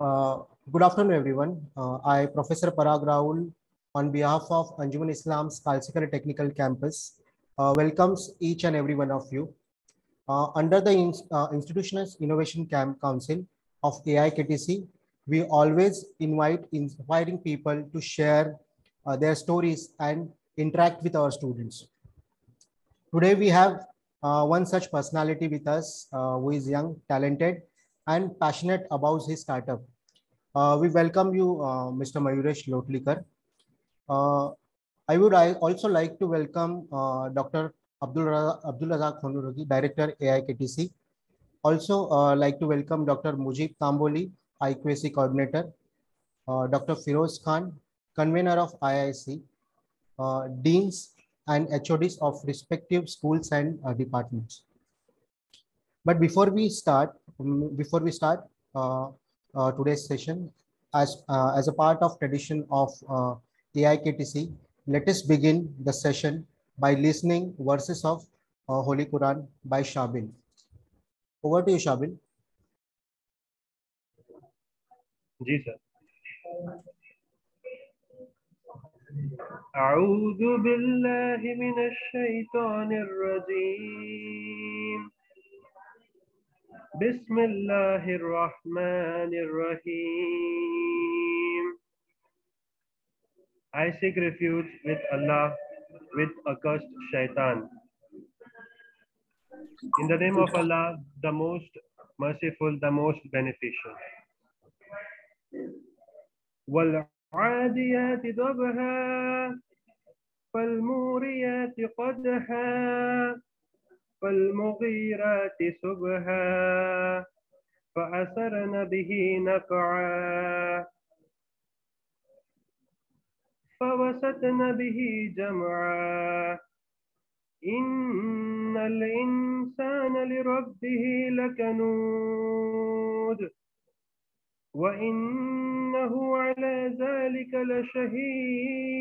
Uh, good afternoon, everyone. Uh, I, Professor Parag Rahul, on behalf of Anjuman Islam's Kalsekar Technical Campus, uh, welcomes each and every one of you. Uh, under the in, uh, Institutional Innovation Camp Council of AIKTC, we always invite inspiring people to share their stories and interact with our students. Today, we have one such personality with us who is young, talented, and passionate about his startup. Uh, we welcome you, uh, Mr. Mayuresh Lotlikar. Uh, I would I also like to welcome uh, Dr. Abdul, Abdul Razak Honnutagi, Director AIKTC. Also uh, like to welcome Dr. Mujib Tamboli, IQAC Coordinator, uh, Dr. Firoz Khan, Convener of IIC, Deans and HODs of respective schools and departments. But before we start, um, before we start uh, uh, today's session, as uh, as a part of tradition of uh, AIKTC, let us begin the session by listening verses of uh, Holy Quran by Shabil. Over to you, Shabil. Jesus. أعوذ بسم الله الرحمن الرحيم I seek refuge with Allah with accursed shaitan. In the name of Allah, the most merciful, the most beneficial. والعاديات ضبها فالموريات قدحا فالمغيرات سبها فأثرن به نقعا فوسطن به جمعا. إن الإنسان لربه لكنود وإنه على ذلك لشهيد.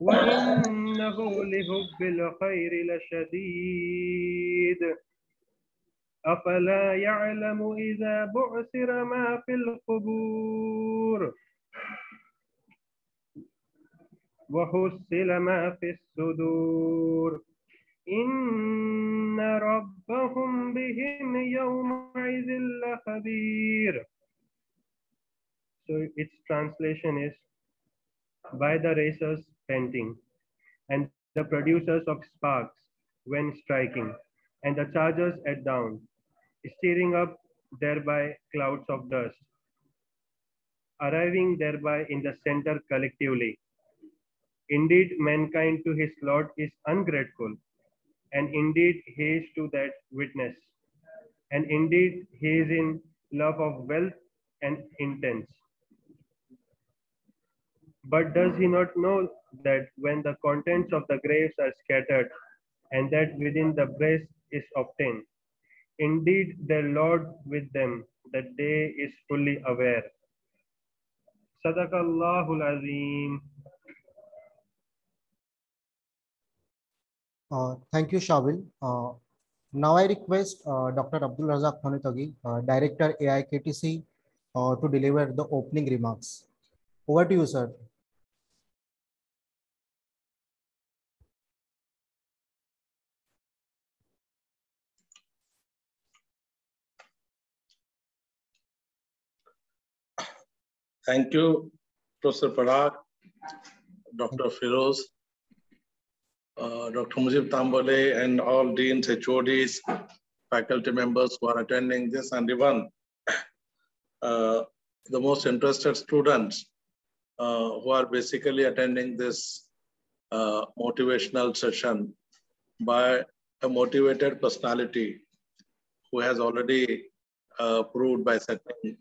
وإنه لحب الخير لشديد. أفلا يعلم إذا بعثر ما في القبور؟ وحصل ما في الصدور. إن ربهم بهم يومئذ لخبير. So its translation is by the racers panting, and the producers of sparks when striking, and the chargers at dawn, steering up thereby clouds of dust, arriving thereby in the center collectively. Indeed, mankind to his Lord is ungrateful, and indeed he is to that witness, and indeed he is in love of wealth and intense. But does he not know that when the contents of the graves are scattered and that within the breast is obtained, indeed their Lord with them, that day is fully aware. Sadaqallahul Azim. Uh, thank you, Shabil. Uh, now I request uh, Dr. Abdul Razak Honnutagi, uh, Director AIKTC, uh, to deliver the opening remarks. Over to you, sir. Thank you, Professor Parag, Dr. Firoz, uh, Dr. Mujib Tamboli, and all deans, HODs, faculty members who are attending this, and even uh, the most interested students uh, who are basically attending this uh, motivational session by a motivated personality who has already uh, proved by setting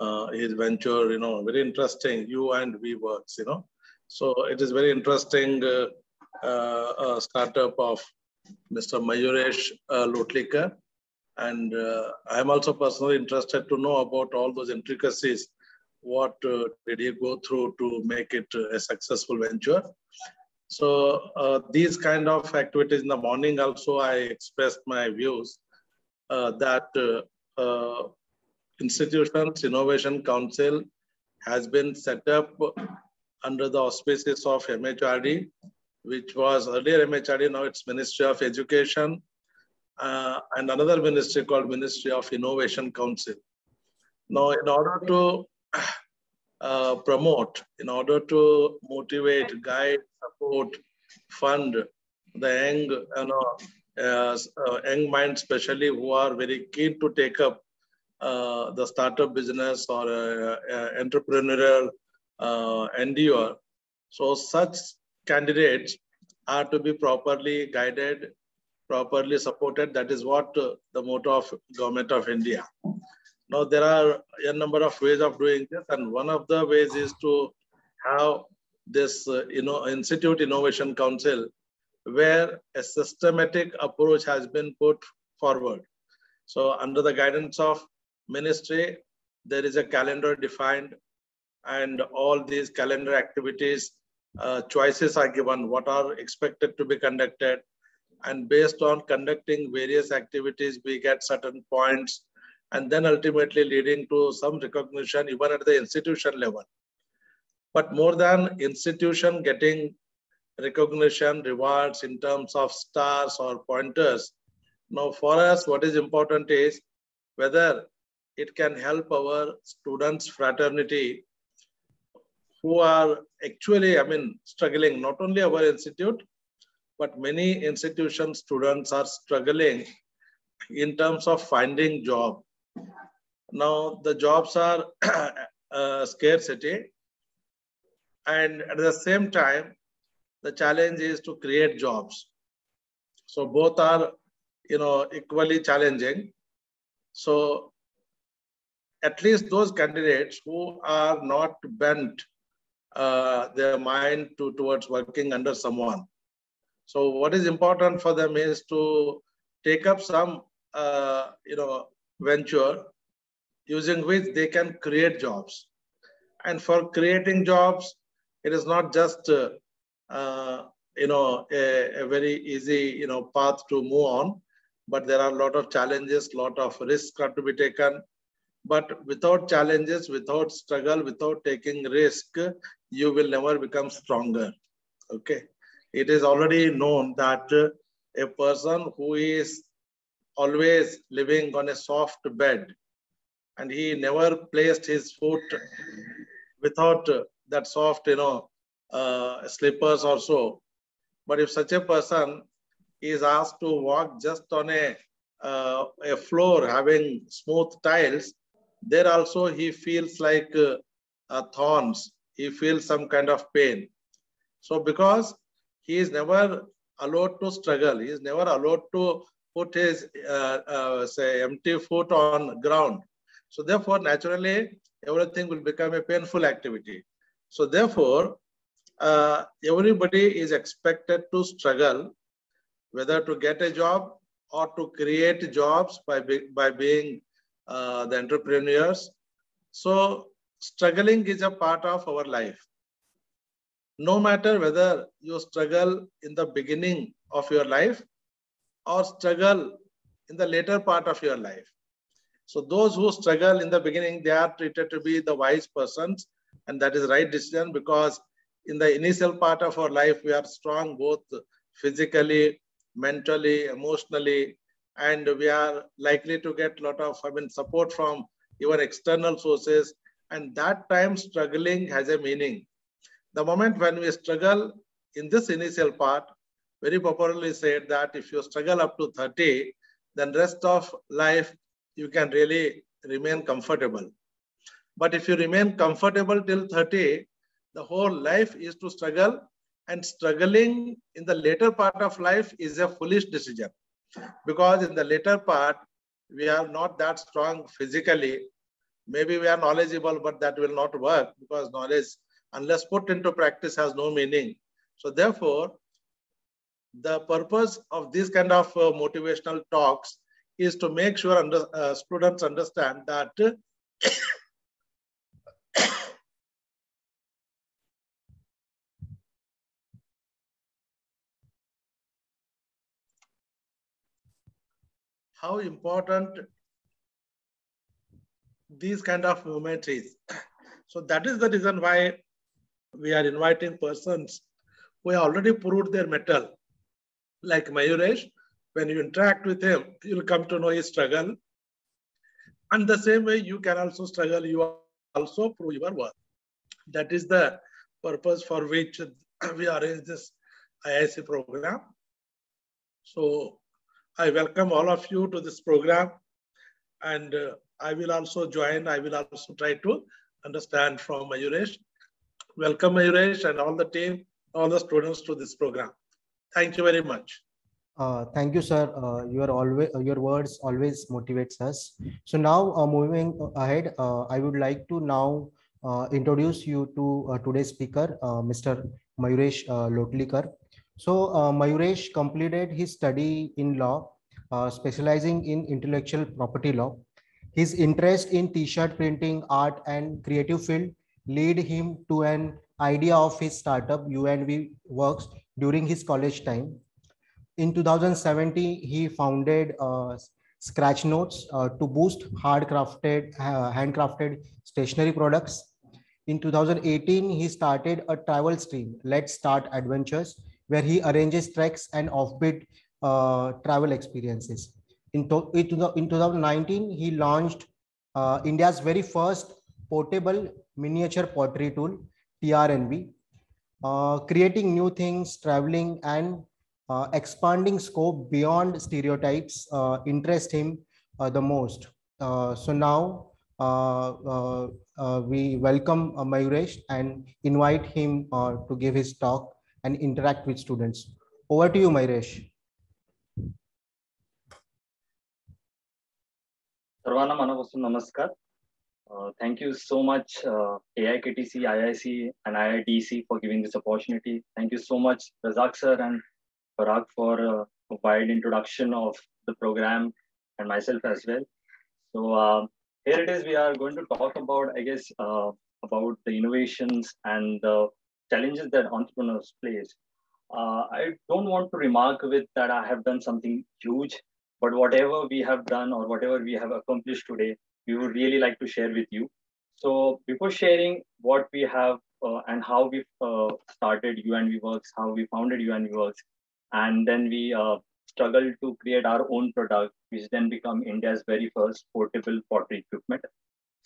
uh, his venture, you know, very interesting, you and we works, you know. So it is very interesting uh, uh, startup of Mr. Mayuresh uh, Lotlikar. And uh, I'm also personally interested to know about all those intricacies. What uh, did he go through to make it a successful venture? So these kind of activities in the morning also I expressed my views that Institutions Innovation Council has been set up under the auspices of MHRD, which was earlier MHRD, now it's Ministry of Education, uh, and another ministry called Ministry of Innovation Council. Now, in order to uh, promote, in order to motivate, guide, support, fund the young, you know, uh, uh, young minds, especially who are very keen to take up uh, the startup business or uh, uh, entrepreneurial endeavor. So such candidates are to be properly guided, properly supported. That is what the motto of government of India. Now there are a number of ways of doing this, and one of the ways is to have this, uh, you know, Institute Innovation Council, where a systematic approach has been put forward. So under the guidance of ministry, there is a calendar defined and all these calendar activities, uh, choices are given, what are expected to be conducted. And based on conducting various activities, we get certain points and then ultimately leading to some recognition even at the institution level. But more than institution getting recognition, rewards in terms of stars or pointers, now for us, what is important is whether it can help our students fraternity who are actually, I mean, struggling, not only our institute, but many institution students are struggling in terms of finding job. Now the jobs are a uh, scarcity and at the same time, the challenge is to create jobs. So both are, you know, equally challenging. So at least those candidates who are not bent uh, their mind to, towards working under someone. So what is important for them is to take up some, uh, you know, venture using which they can create jobs. And for creating jobs, it is not just, uh, uh, you know, a, a, very easy, you know, path to move on, but there are a lot of challenges, lot of risks are to be taken. But without challenges, without struggle, without taking risk, you will never become stronger. Okay. It is already known that a person who is always living on a soft bed and he never placed his foot without that soft, you know, uh, slippers or so. But if such a person is asked to walk just on a, uh, a floor having smooth tiles, there also he feels like uh, thorns. He feels some kind of pain. So because he is never allowed to struggle, he is never allowed to put his, uh, uh, say, empty foot on ground. So therefore, naturally, everything will become a painful activity. So therefore, uh, everybody is expected to struggle whether to get a job or to create jobs by, be, by being uh, the entrepreneurs. So struggling is a part of our life. No matter whether you struggle in the beginning of your life or struggle in the later part of your life. So those who struggle in the beginning, they are treated to be the wise persons and that is right decision because in the initial part of our life, we are strong both physically, mentally, emotionally, and we are likely to get a lot of I mean, support from even external sources. And that time struggling has a meaning. The moment when we struggle in this initial part, very popularly said that if you struggle up to 30, then rest of life, you can really remain comfortable. But if you remain comfortable till 30, the whole life is to struggle and struggling in the later part of life is a foolish decision because in the later part, we are not that strong physically. Maybe we are knowledgeable, but that will not work because knowledge, unless put into practice, has no meaning. So therefore, the purpose of this kind of uh, motivational talks is to make sure under, uh, students understand that how important these kind of movement is. So that is the reason why we are inviting persons who have already proved their metal, like Mayuresh. When you interact with him, you'll come to know his struggle. And the same way you can also struggle, you also prove your worth. That is the purpose for which we arrange this IIC program. So I welcome all of you to this program and uh, I will also join. I will also try to understand from Mayuresh. Welcome Mayuresh and all the team, all the students to this program. Thank you very much. Uh, thank you, sir. Uh, your always your words always motivates us. So now, uh, moving ahead, uh, I would like to now uh, introduce you to uh, today's speaker, Mr. Mayuresh Lotlikar. So Mayuresh completed his study in law, specializing in intellectual property law. His interest in t-shirt printing, art, and creative field lead him to an idea of his startup UNV Works during his college time in 2017, he founded uh, Scratch Notes uh, to boost hard-crafted, uh, handcrafted stationery products. In 2018, he started a travel stream, Let's Start Adventures, where he arranges treks and offbeat uh, travel experiences. In, to, in 2019, he launched uh, India's very first portable miniature pottery tool, TRNV, uh, creating new things, traveling, and uh, expanding scope beyond stereotypes uh, interest him uh, the most. Uh, so now uh, uh, we welcome Mayuresh and invite him to give his talk and interact with students. Over to you, Mayuresh. Sarvana Manavasu Namaskar. Uh, thank you so much, uh, AIKTC, IIC, and IIDC for giving this opportunity. Thank you so much, Razak sir and Parag for uh, a wide introduction of the program and myself as well. So uh, here it is, we are going to talk about, I guess, uh, about the innovations and the challenges that entrepreneurs face. Uh, I don't want to remark with that I have done something huge, but whatever we have done or whatever we have accomplished today, we would really like to share with you. So before sharing what we have uh, and how we uh, started UNV Works, how we founded UNV Works, and then we uh, struggled to create our own product, which then become India's very first portable pottery equipment.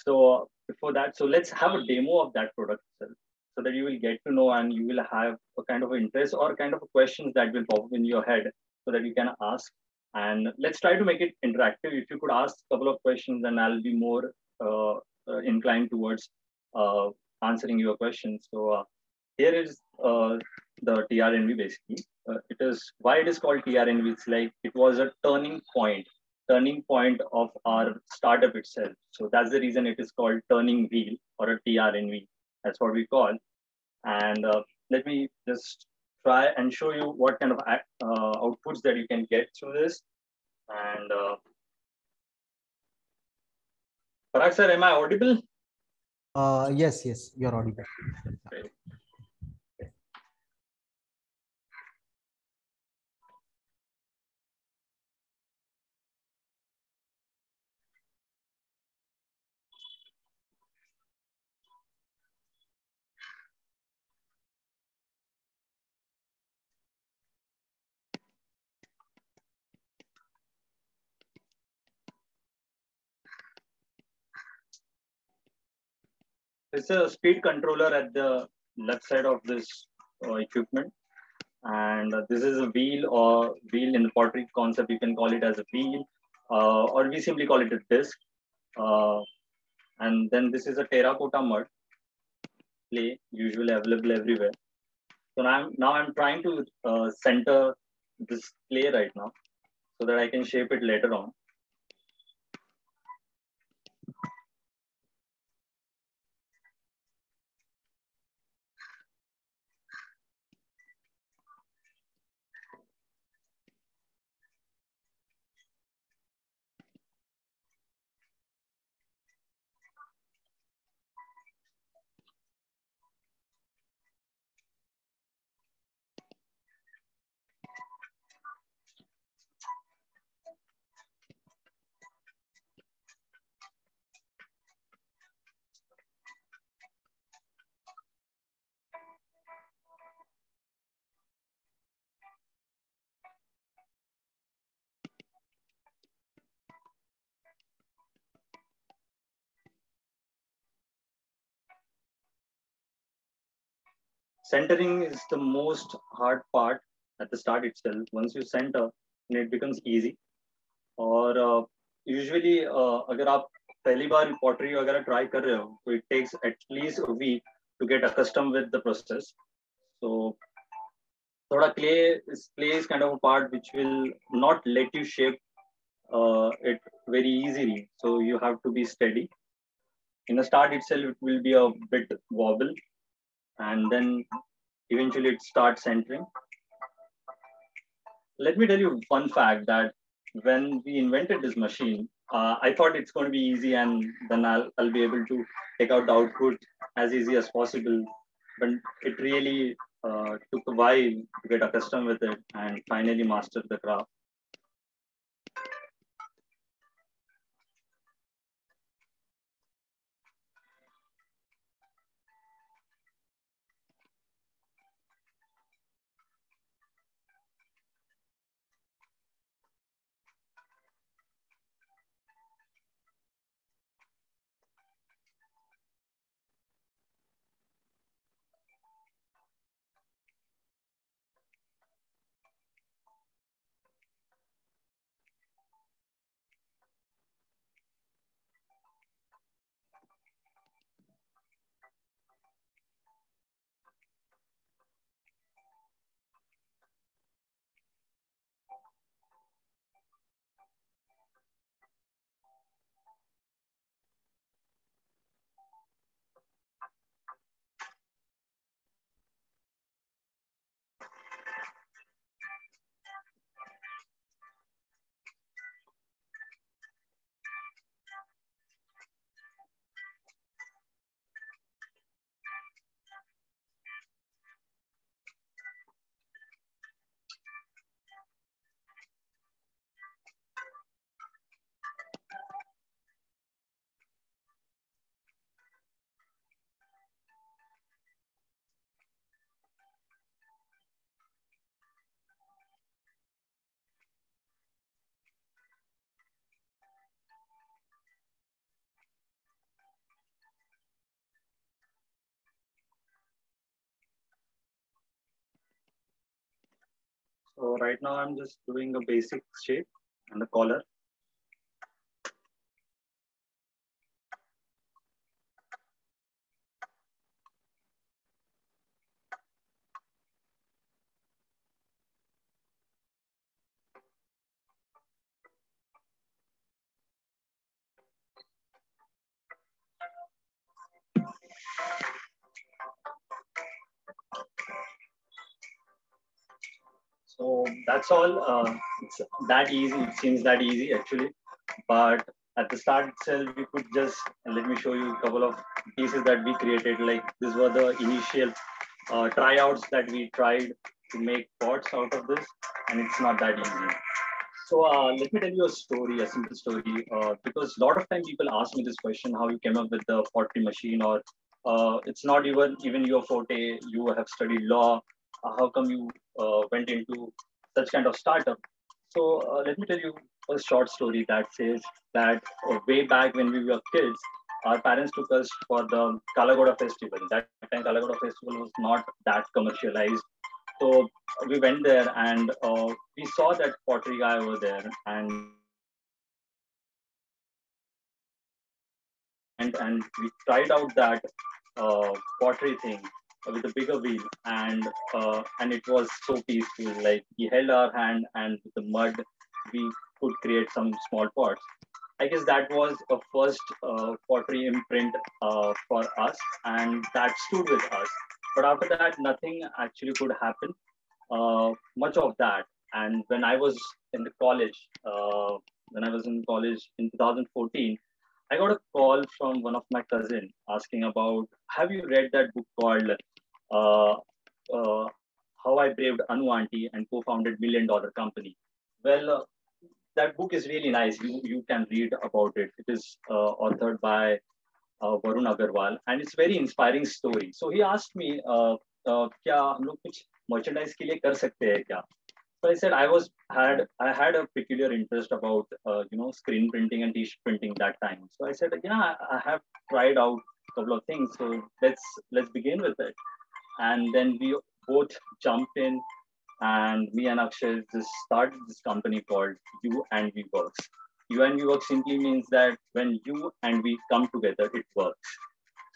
So before that, so let's have a demo of that product itself, so that you will get to know and you will have a kind of interest or kind of questions that will pop up in your head, so that you can ask. And let's try to make it interactive. If you could ask a couple of questions, then I'll be more uh, uh inclined towards uh, answering your questions. So uh, here is uh, the TRNV basically uh, it is why it is called TRNV. It's like it was a turning point, turning point of our startup itself. So that's the reason it is called turning wheel or a TRNV. That's what we call. And uh, let me just try and show you what kind of uh, outputs that you can get through this. And uh, Parag sir, am I audible? Uh, yes, yes, you're audible. Great. It's a speed controller at the left side of this uh, equipment. And uh, this is a wheel or wheel in the pottery concept. You can call it as a wheel uh, or we simply call it a disc. Uh, and then this is a terracotta mud clay, usually available everywhere. So now I'm, now I'm trying to uh, center this clay right now so that I can shape it later on. centering is the most hard part at the start itself. Once you center, it becomes easy. Or uh, usually, uh, अगर आप पहली बार pottery वगैरह try कर रहे हो, so it takes at least a week to get accustomed with the process. So thoda clay is clay is kind of a part which will not let you shape uh, it very easily. So you have to be steady. In the start itself, it will be a bit wobble, and then eventually it starts centering. Let me tell you fun fact that when we invented this machine, uh, I thought it's going to be easy and then I'll, I'll be able to take out the output as easy as possible. But it really uh, took a while to get accustomed with it and finally master the craft. So right now I'm just doing a basic shape and a collar. So that's all. Uh, it's that easy. It seems that easy actually. But at the start itself, we could just let me show you a couple of pieces that we created. Like these were the initial uh, tryouts that we tried to make pots out of this, and it's not that easy. So uh, let me tell you a story, a simple story, uh, because a lot of time people ask me this question: how you came up with the pottery machine, or uh, it's not even even your forte. You have studied law. Uh, how come you uh, went into such kind of startup? So uh, let me tell you a short story that says that way back when we were kids, our parents took us for the Kala Ghoda festival. That time Kala Ghoda festival was not that commercialized. So we went there and uh, we saw that pottery guy over there and and, and we tried out that uh, pottery thing with a bigger wheel and uh, and it was so peaceful. Like he held our hand and with the mud we could create some small pots. I guess that was a first uh, pottery imprint uh, for us and that stood with us. But after that nothing actually could happen uh, much of that. And when i was in the college uh, when i was in college in 2014 I got a call from one of my cousin asking about, have you read that book called uh, uh, uh, uh, how I braved Anu Aunty and co-founded Million Dollar Company. Well, uh, that book is really nice. You, you can read about it. It is authored by Varun Agarwal and it's very inspiring story. So he asked me, क्या लोग कुछ merchandise के लिए कर सकते हैं क्या? So I said I was had I had a peculiar interest about uh, you know screen printing and t-shirt printing that time. So I said yeah I have tried out a couple of things. So let's let's begin with it and then we both jumped in, and me and Akshay just started this company called You and We Works. You and We Works simply means that when you and we come together, it works.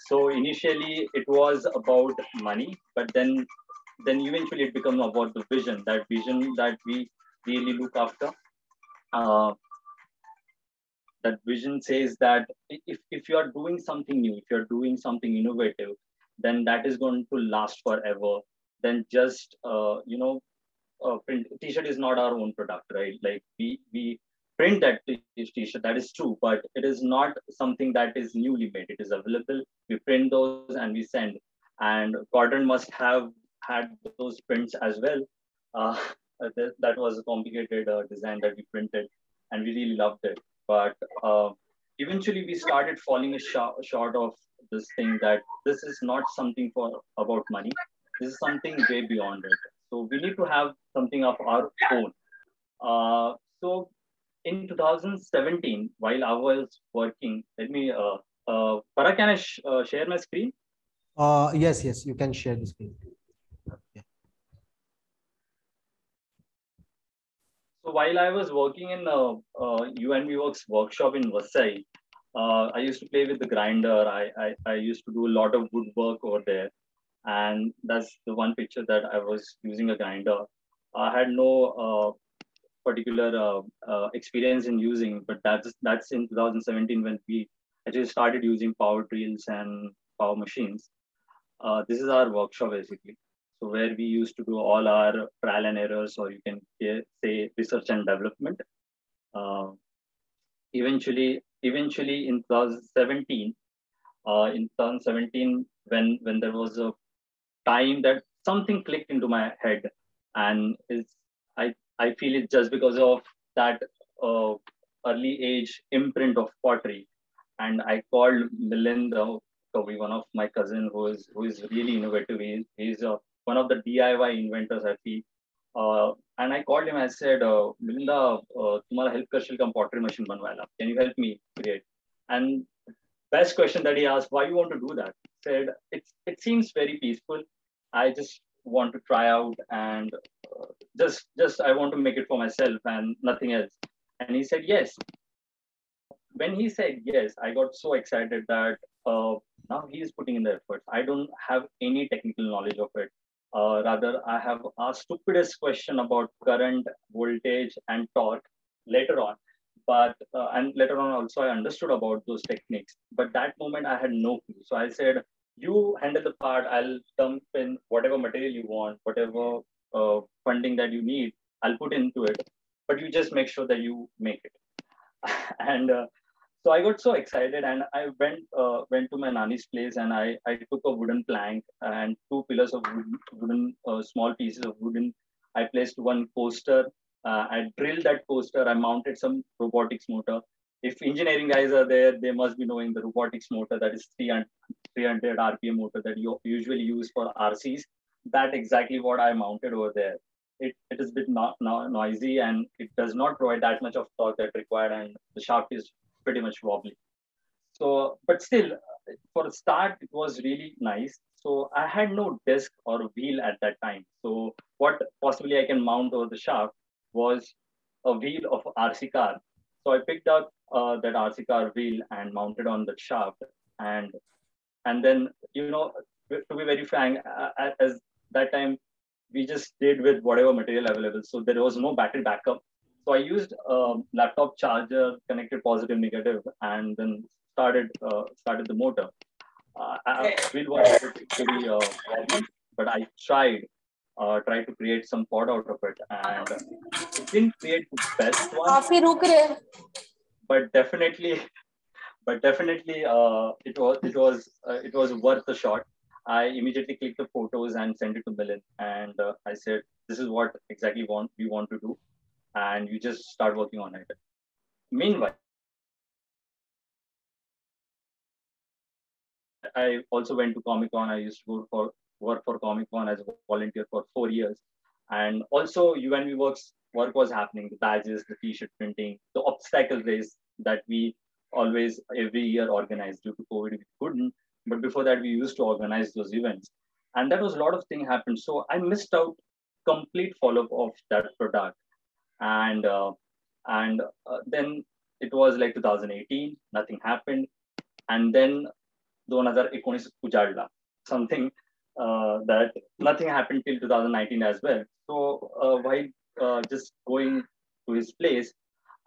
So initially it was about money, but then then eventually it becomes about the vision, that vision that we really look after. Uh, that vision says that if, if you are doing something new, if you're doing something innovative, then that is going to last forever. Then just, uh, you know, uh, print t-shirt is not our own product, right? Like we, we print that t-shirt, that is true, but it is not something that is newly made. It is available. We print those and we send. And Quadrant must have had those prints as well. Uh, that, that was a complicated uh, design that we printed and we really loved it. But uh, eventually we started falling sh- short of this thing that this is not something for about money. This is something way beyond it. So we need to have something of our own. Uh, so in 2017, while I was working, let me, uh, uh, Para, can I sh- uh, share my screen? Uh, yes, yes, you can share the screen. So while I was working in uh, uh, UNV Works workshop in Vasai, uh, I used to play with the grinder. I, I, I used to do a lot of woodwork over there. And that's the one picture that I was using a grinder. I had no uh, particular uh, uh, experience in using, but that's that's in 2017 when we actually started using power drills and power machines. Uh, this is our workshop basically. So where we used to do all our trial and errors, or you can say research and development. Uh, eventually, eventually in 2017, uh, in 2017, when when there was a time that something clicked into my head, and is I I feel it just because of that uh, early age imprint of pottery, and I called Milind Kavi, one of my cousin who is who is really innovative. He, he's a one of the DIY inventors I feel. Uh, and I called him. I said, uh, "Milinda, uh, तुम्हारा help करशील का pottery machine बनवायला? Can you help me create?" And best question that he asked, "Why you want to do that?" Said, "It's it seems very peaceful. I just want to try out and uh, just just I want to make it for myself and nothing else." And he said, "Yes." When he said yes, I got so excited that uh, now he is putting in the efforts. I don't have any technical knowledge of it. Uh, rather, I have a stupidest question about current, voltage, and torque later on. But uh, and later on also I understood about those techniques. But that moment I had no clue. So I said, "You handle the part. I'll dump in whatever material you want, whatever uh, funding that you need. I'll put into it. But you just make sure that you make it." and uh, so I got so excited and I went uh, went to my nanny's place and I, I took a wooden plank and two pillars of wooden, wooden uh, small pieces of wooden. I placed one coaster. Uh, I drilled that coaster. I mounted some robotics motor. If engineering guys are there, they must be knowing the robotics motor that is 300, 300 RPM motor that you usually use for RCs. That exactly what I mounted over there. It, it is a bit not, not noisy and it does not provide that much of torque that required and the shaft is pretty much wobbly. So, but still, for a start, it was really nice. So I had no disc or wheel at that time. So what possibly I can mount over the shaft was a wheel of RC car. So I picked up uh, that RC car wheel and mounted on the shaft. And and then, you know, to be very frank, uh, as that time, we just did with whatever material available. So there was no battery backup. So I used a laptop charger, connected positive, negative, and then started uh, started the motor. Uh, I wanted it to be uh, but I tried uh, tried to create some pod out of it, and it didn't create the best one. But definitely, but definitely, uh, it was it was uh, it was worth the shot. I immediately clicked the photos and sent it to Milind, and uh, I said, "This is what exactly want we want to do." And you just start working on it. Meanwhile, I also went to Comic Con. I used to go for work for Comic Con as a volunteer for four years. And also UNV Works work was happening, the badges, the t-shirt printing, the obstacle race that we always every year organized due to COVID, we couldn't. But before that, we used to organize those events. and that was a lot of things happened. So I missed out complete follow-up of that product, and uh, and uh, then it was like 2018 nothing happened. And then 2019 ujalda something uh, that nothing happened till 2019 as well. So uh, while uh, just going to his place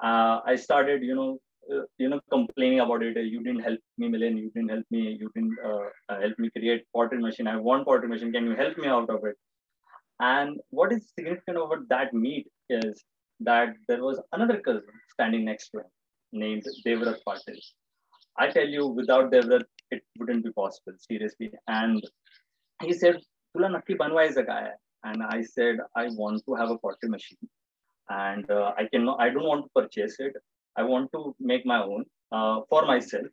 uh, i started you know you know complaining about it. You didn't help me milan. You didn't help me. You didn't help me create pottery machine. I want pottery machine. Can you help me out of it? And what is significant over that meet is that there was another cousin standing next to him named Devrat Patil. I tell you, without Devrat, it wouldn't be possible, seriously. And he said, Tula nakki banwaiza hai. And I said, I want to have a pottery machine. And uh, I cannot, I don't want to purchase it. I want to make my own uh, for myself.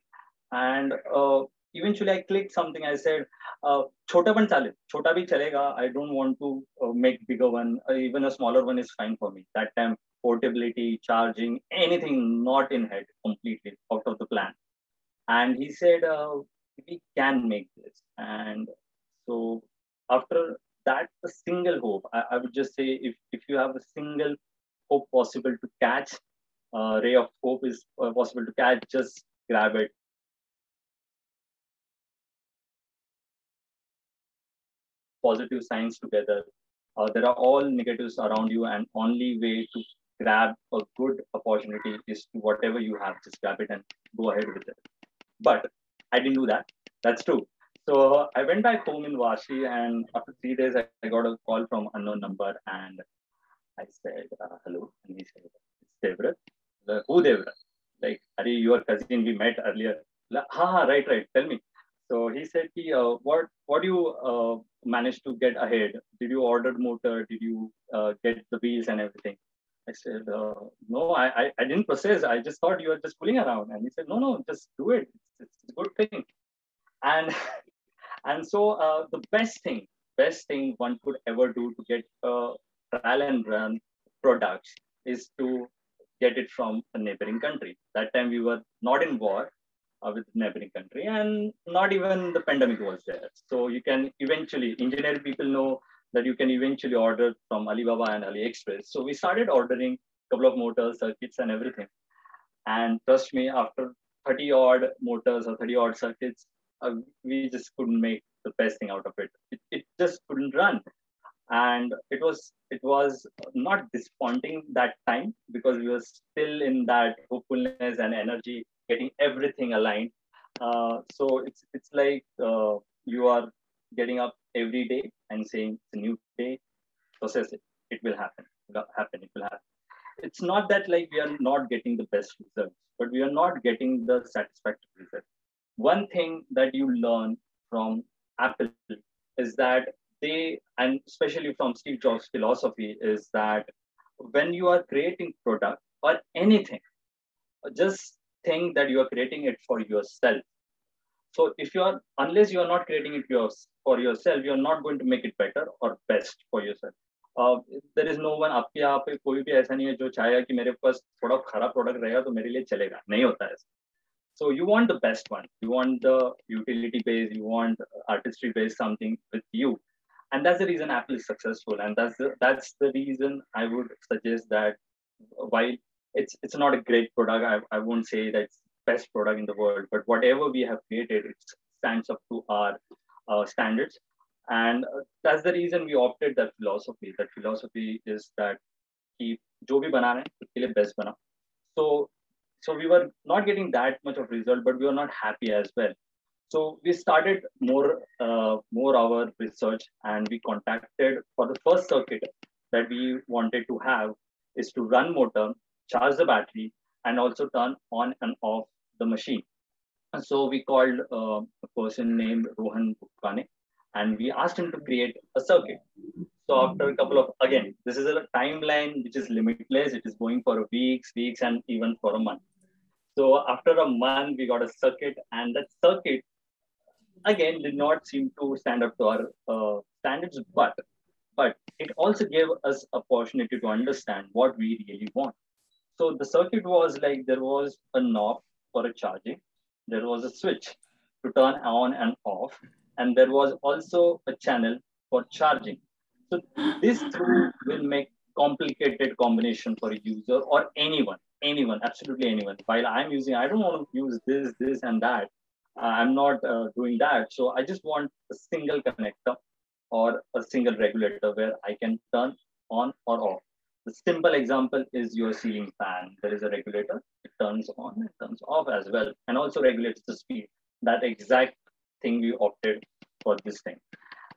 And uh, eventually I clicked something. I said, chota ban chale, chota bhi chalega. I don't want to uh, make bigger one. Uh, even a smaller one is fine for me. That time, portability, charging, anything not in head completely out of the plan. And he said, uh, we can make this. And so after that, a single hope, I, I, would just say if, if you have a single hope possible to catch, ray of hope is possible to catch, just grab it. Positive signs together. Uh, there are all negatives around you, and only way to grab a good opportunity is to whatever you have, just grab it and go ahead with it. But I didn't do that. That's true. So I went back home in Vashi, and after three days, I, got a call from unknown number, and I said, uh, "Hello," and he said, "It's Devrat." Like, Who Devrat? Like, are you your cousin we met earlier? Like, ha, ha, right, right. Tell me. So he said, uh, "What, what do you uh, manage to get ahead? Did you order motor? Did you uh, get the wheels and everything?" I said, uh, "No, I, I, I, didn't process. I just thought you were just pulling around." And he said, "No, no, just do it. It's, it's a good thing." And and so uh, the best thing, best thing one could ever do to get a trial and run products is to get it from a neighboring country. That time we were not in war with neighboring country and not even the pandemic was there. So you can eventually, engineering people know that you can eventually order from Alibaba and AliExpress. So we started ordering a couple of motors, circuits and everything. And trust me, after 30 odd motors or 30 odd circuits, uh, we just couldn't make the best thing out of it. it. It just couldn't run, and it was it was not disappointing that time because we were still in that hopefulness and energy, getting everything aligned. Uh, so it's it's like uh, you are getting up every day and saying it's a new day, process it. It will happen. It will happen. It will happen. It's not that like we are not getting the best results, but we are not getting the satisfactory result one thing that you learn from Apple is that they, and especially from Steve Jobs' philosophy, is that when you are creating product or anything, just think that you are creating it for yourself. So if you are, unless you are not creating it yours, for yourself, you are not going to make it better or best for yourself. There is no one आपके यहाँ पे कोई भी ऐसा नहीं है जो चाहेगा कि मेरे पास थोड़ा खराब प्रोडक्ट रहेगा तो मेरे लिए चलेगा नहीं होता है so you want the best one. You want the utility based, you want artistry based something with you. And that's the reason Apple is successful. And that's the, that's the reason I would suggest that while it's it's not a great product, I, I won't say that it's best product in the world, but whatever we have created, it stands up to our uh, standards. And uh, that's the reason we opted that philosophy. That philosophy is that keep जो भी बना रहे हैं best बना. So so we were not getting that much of result, but we were not happy as well. So we started more, uh, more our research and we contacted for the first circuit that we wanted to have is to run motor, charge the battery, and also turn on and off the machine. And so we called uh, a person named Rohan Bukane and we asked him to create a circuit. So after a couple of, again, this is a timeline which is limitless. It is going for weeks, weeks, and even for a month. So after a month, we got a circuit, and that circuit again did not seem to stand up to our uh, standards, but but it also gave us opportunity to understand what we really want. So the circuit was like there was a knob for a charging, there was a switch to turn on and off, and there was also a channel for charging. So this will make complicated combination for a user or anyone, anyone, absolutely anyone. While I'm using, I don't want to use this, this, and that. Uh, I'm not uh, doing that. So I just want a single connector or a single regulator where I can turn on or off. The simple example is your ceiling fan. There is a regulator, it turns on, it turns off as well, and also regulates the speed. That exact thing we opted for this thing.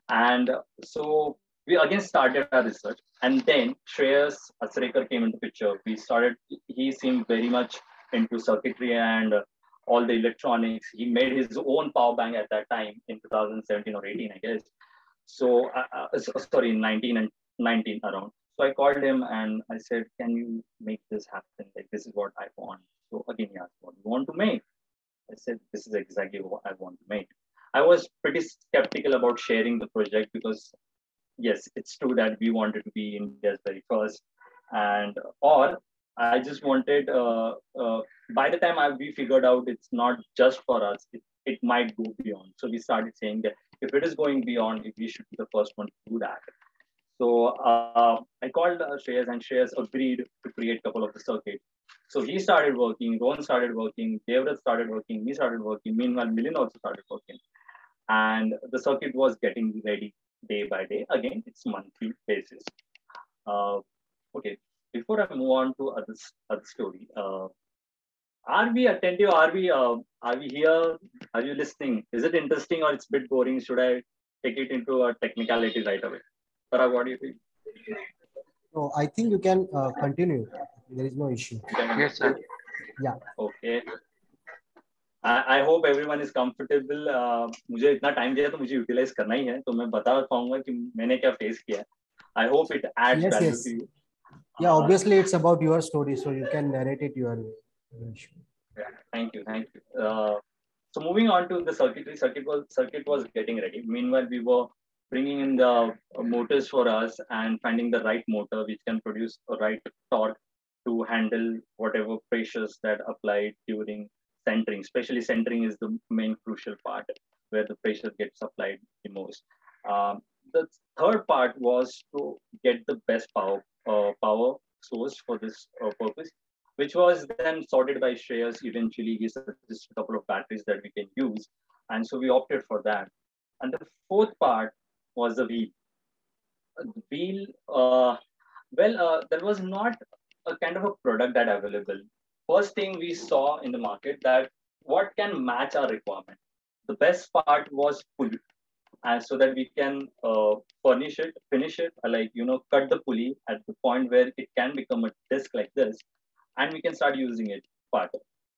And so we again started our research. And then Shreyas Asrekar came into picture. We started, he seemed very much into circuitry and all the electronics. He made his own power bank at that time in 2017 or 18, I guess. So, uh, uh, sorry, 19 and 19 around. So I called him and I said, can you make this happen? Like, this is what I want. So again, he asked, what do you want to make? I said, this is exactly what I want to make. I was pretty skeptical about sharing the project because yes, it's true that we wanted to be India's very first. And, or I just wanted, uh, uh, by the time I, we figured out it's not just for us, it, it might go beyond. So we started saying that if it is going beyond, we should be the first one to do that. So uh, I called uh, and Shreyas agreed to create a couple of the circuits. So he started working, Ron started working, Devrat started working, me started working. Meanwhile, Milind also started working. And the circuit was getting ready day by day. Again, it's monthly basis. Uh, okay, before I move on to other, other story, uh, are we attentive? Are we uh, are we here? Are you listening? Is it interesting or it's a bit boring? Should I take it into a technicality right away? Parag, what do you think? Oh, I think you can uh, continue. There is no issue. Yes, sir. Yeah. Okay. I hope everyone is comfortable मुझे इतना time दिया तो मुझे utilise करना ही है तो मैं बता पाऊंगा कि मैंने क्या फेस किया आई hope it adds value to you yeah obviously it's about your story so you can narrate it your way yeah, thank you thank you uh, so moving on to the circuitry circuit was circuit was getting ready meanwhile we were bringing in the motors for us and finding the right motor which can produce a right torque to handle whatever pressures that applied during centering, especially centering is the main crucial part where the pressure gets applied the most. Um, the third part was to get the best power uh, power source for this uh, purpose, which was then sorted by Shreyas. Eventually, he suggested a couple of batteries that we can use, and so we opted for that. And the fourth part was the wheel. The wheel, uh, well, uh, there was not a kind of a product that available first thing we saw in the market that what can match our requirement. The best part was pulley. And so that we can uh, furnish it, finish it, uh, like, you know, cut the pulley at the point where it can become a disc like this, and we can start using it. But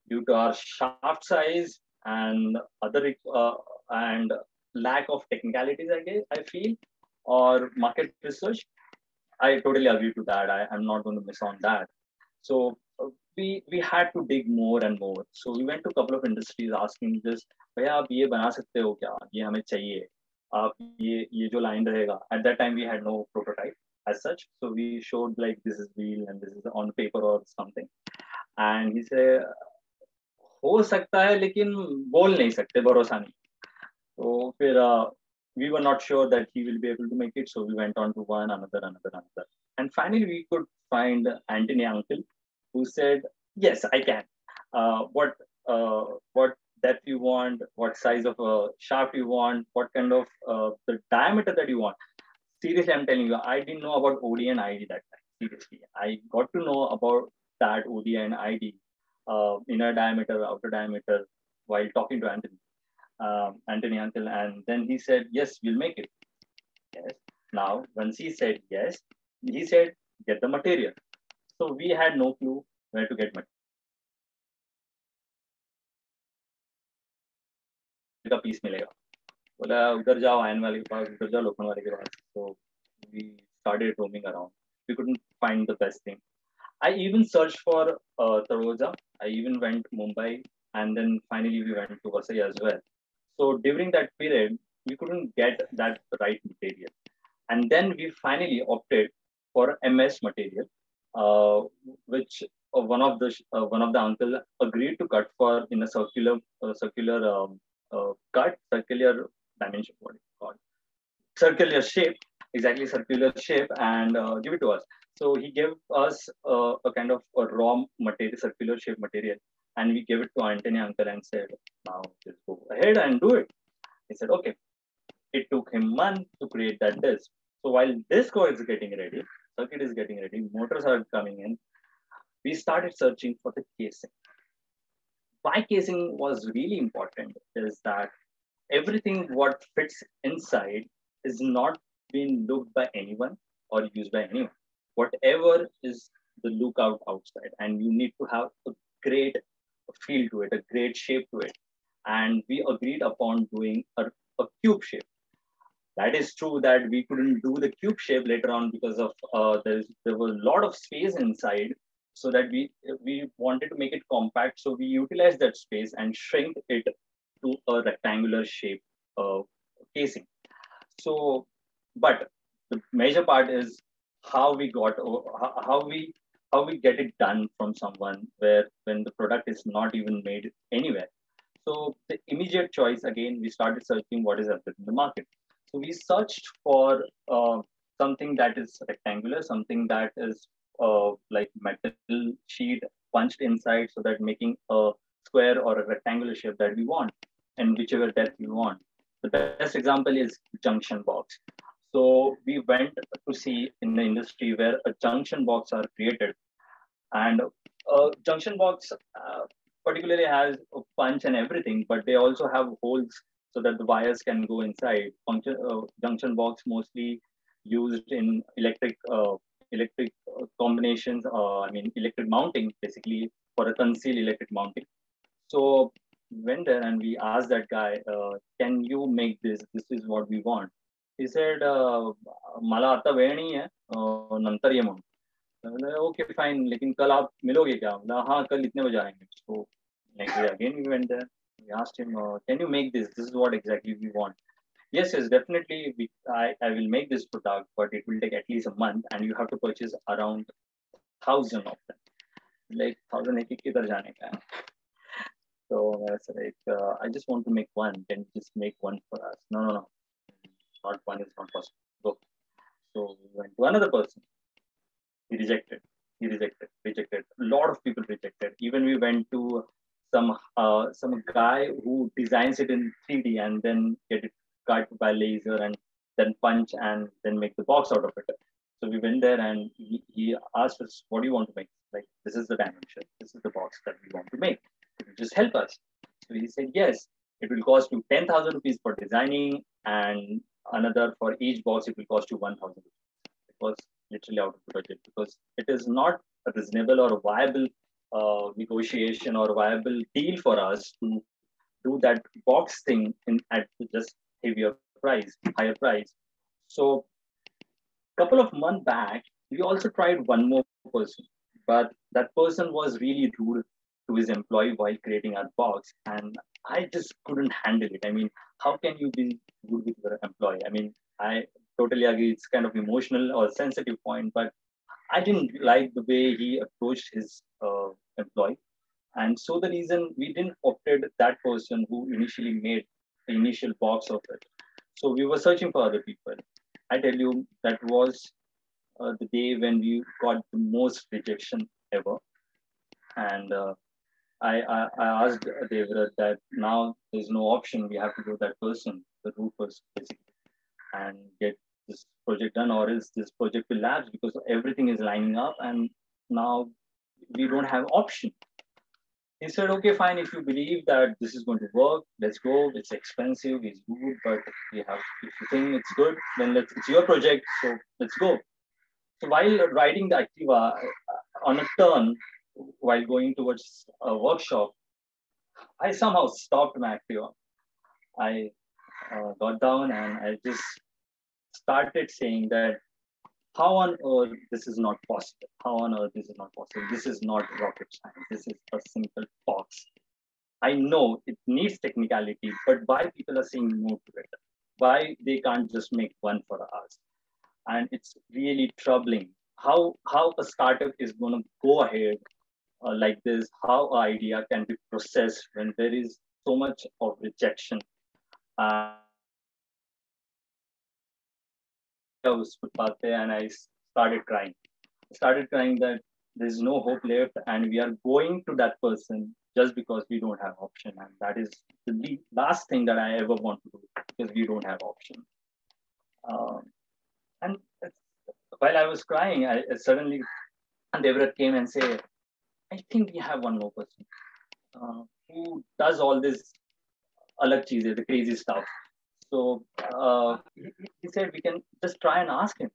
due to our shaft size and other uh, and lack of technicalities, I guess, I feel, or market research, I totally agree to that. I, I'm not going to miss on that. So we we had to dig more and more so we went to a couple of industries asking this भैया आप ये बना सकते हो क्या ये हमें चाहिए आप ये ये जो line रहेगा at that time we had no prototype as such so we showed like this is wheel and this is on paper or something and he said हो सकता है लेकिन बोल नहीं सकते भरोसा नहीं So फिर uh, we were not sure that he will be able to make it, so we went on to one another, another, another, and finally we could find Anthony uncle who said, "Yes, I can. Uh, what uh, what depth you want, what size of a shaft you want, what kind of uh, the diameter that you want." Seriously, I'm telling you, I didn't know about OD and ID that time. Seriously, I got to know about that OD and ID uh, inner diameter, outer diameter while talking to Anthony. Um, Anthony uncle. And then he said, yes, we'll make it. Yes. Now, once he said yes, he said, get the material. So we had no clue where to get material. का piece मिलेगा बोला उधर जाओ ion के पास उधर जाओ लोखन के पास तो we started roaming around. We couldn't find the best thing. I even searched for uh, Taloja. I even went Mumbai, and then finally we went to Vasai as well so during that period we couldn't get that right material and then we finally opted for MS material uh, which uh, one of the uh, one of the uncle agreed to cut for in a circular circular um, cut circular dimension, what it's called, circular shape, exactly circular shape, and uh, give it to us. So he gave us uh, a kind of a raw material, circular shape material, and we gave it to Antony uncle and said, now just go ahead and do it. He said, okay. It took him months to create that disc. So while disc is getting ready, circuit is getting ready, motors are coming in, we started searching for the casing. Why casing was really important is that everything what fits inside is not being looked by anyone or used by anyone. Whatever is the lookout outside, and you need to have a great feel to it, a great shape to it. And we agreed upon doing a, a cube shape. That is true that we couldn't do the cube shape later on because of uh, there was a lot of space inside so that we we wanted to make it compact. So we utilized that space and shrink it to a rectangular shape uh, casing. So, but the major part is how we got how we how we get it done from someone where when the product is not even made anywhere. So the immediate choice again, we started searching what is available in the market. So we searched for uh, something that is rectangular, something that is uh, like metal sheet punched inside so that making a square or a rectangular shape that we want and whichever depth we want. The best example is junction box. So we went to see in the industry where a junction box are created and a junction box uh, particularly has a punch and everything, but they also have holes so that the wires can go inside. Function, uh, junction box mostly used in electric uh, electric uh, combinations, uh, I mean, electric mounting, basically for a concealed electric mounting. So we went there and we asked that guy, uh, can you make this? This is what we want. He said मला आता वे नहीं है नंतर ये म्हणून. Okay fine लेकिन कल आप मिलोगे क्या? मतलब हाँ कल इतने बजे आएँगे. तो again we went there asked him can you make this this is what exactly we want yes yes definitely I I will make this product but it will take at least a month and you have to purchase around thousand of them like thousand एक किधर जाने का है। तो sir एक I just want to make one can just make one for us no no no not one is not possible so we went to another person he rejected he rejected rejected a lot of people rejected even we went to some uh, some guy who designs it in 3d and then get it cut by laser and then punch and then make the box out of it. So we went there and he, he asked us, what do you want to make? Like, this is the dimension. This is the box that we want to make. just help us. So he said, yes, it will cost you 10,000 rupees for designing and another for each box, it will cost you 1,000 It was literally out of the budget because it is not a reasonable or viable uh, negotiation or viable deal for us to do that box thing in at just heavier price, higher price. So a couple of months back, we also tried one more person, but that person was really rude to his employee while creating our box. And I just couldn't handle it. I mean, how can you be good with your employee? I mean, I totally agree. It's kind of emotional or sensitive point, but I didn't like the way he approached his uh, employee. And so the reason we didn't opted that person who initially made the initial box of it. So we were searching for other people. I tell you, that was uh, the day when we got the most rejection ever. And uh, I, I, asked Devrat that now there's no option. We have to go that person, the root person, basically, and get this project done, or else this project will lapse because everything is lining up, and now we don't have option. He said, okay, fine. If you believe that this is going to work, let's go. It's expensive, it's good, but we have, if you think it's good, then let's, it's your project. So let's go. So while riding the Activa uh, on a turn, while going towards a workshop, I somehow stopped my Activa. I uh, got down and I just started saying that how on earth this is not possible? How on earth this is not possible? This is not rocket science. This is a simple box. I know it needs technicality, but why people are saying no to it? Why they can't just make one for us? And it's really troubling how how a startup is going to go ahead uh, like this, how idea can be processed when there is so much of rejection. Uh, I was and I started crying. I started crying that there's no hope left and we are going to that person just because we don't have option. And that is the last thing that I ever want to do because we don't have option. Um, and while I was crying, I, I suddenly Devrat came and said, I think we have one more person uh, who does all this alag cheeses, the crazy stuff. So uh, he said, we can just try and ask him.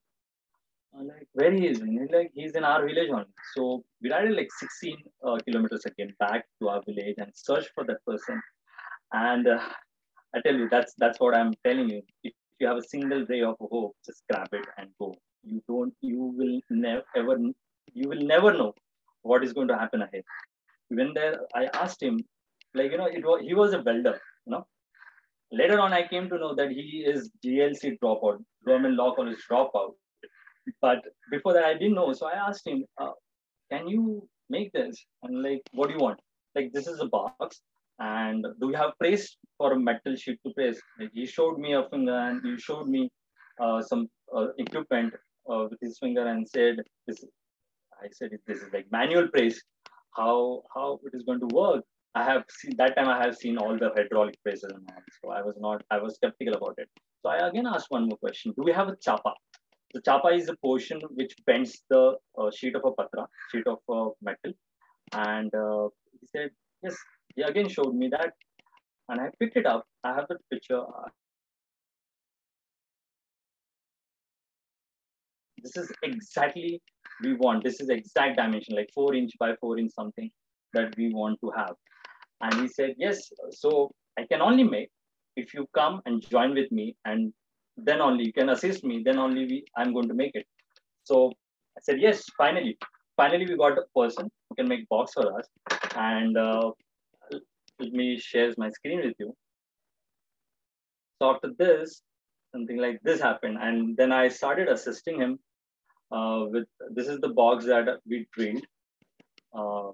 I'm like, where he is? And he's like, he's in our village only. So we rided like 16 uh, kilometers again back to our village and search for that person. And uh, I tell you, that's that's what I'm telling you. If you have a single ray of hope, just grab it and go. You don't, you will never ever, you will never know what is going to happen ahead. When there, I asked him, like you know, it was he was a welder, you know. Later on, I came to know that he is GLC dropout, government law college dropout but before that, I didn't know. So I asked him, uh, "Can you make this?" And like, "What do you want?" Like, this is a box, and do you have press for a metal sheet to press? Like, he showed me a finger, and he showed me uh, some uh, equipment uh, with his finger, and said, "This." I said, "This is like manual press. How how it is going to work?" I have seen that time. I have seen all the hydraulic presses and all, so I was not. I was skeptical about it. So I again asked one more question: Do we have a chapa? The chapa is a portion which bends the uh, sheet of a patra, sheet of uh, metal. And uh, he said, yes, he again showed me that. And I picked it up. I have the picture. This is exactly we want. This is exact dimension, like four inch by four inch something that we want to have. And he said, yes, so I can only make if you come and join with me and then only you can assist me then only we i'm going to make it so i said yes finally finally we got a person who can make box for us and uh, let me share my screen with you so after this something like this happened and then i started assisting him uh, with this is the box that we trained. uh,